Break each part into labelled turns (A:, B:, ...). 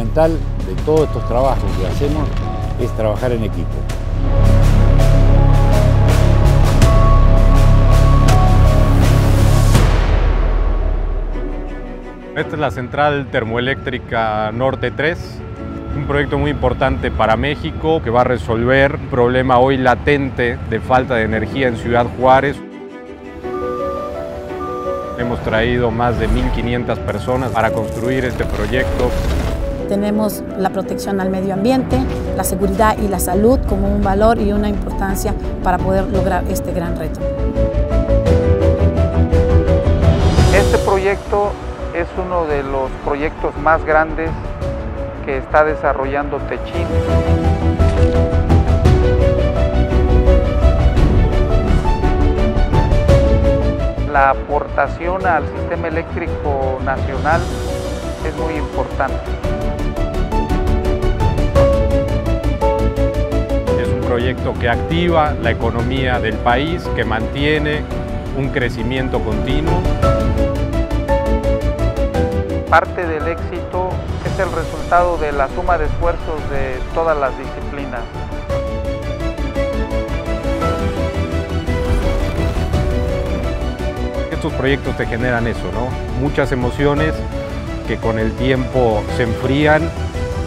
A: de todos estos trabajos que hacemos es trabajar en equipo.
B: Esta es la central termoeléctrica Norte 3, un proyecto muy importante para México que va a resolver un problema hoy latente de falta de energía en Ciudad Juárez. Hemos traído más de 1.500 personas para construir este proyecto.
C: Tenemos la protección al medio ambiente, la seguridad y la salud como un valor y una importancia para poder lograr este gran reto.
D: Este proyecto es uno de los proyectos más grandes que está desarrollando Techin. La aportación al sistema eléctrico nacional es muy importante.
B: Es un proyecto que activa la economía del país, que mantiene un crecimiento continuo.
D: Parte del éxito es el resultado de la suma de esfuerzos de todas las disciplinas.
B: Estos proyectos te generan eso, ¿no? Muchas emociones que con el tiempo se enfrían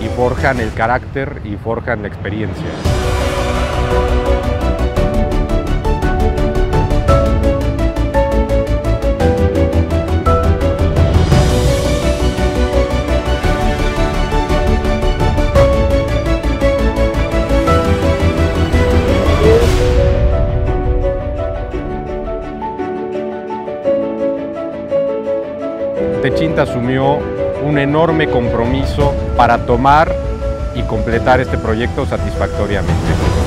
B: y forjan el carácter y forjan la experiencia. Techinta asumió un enorme compromiso para tomar y completar este proyecto satisfactoriamente.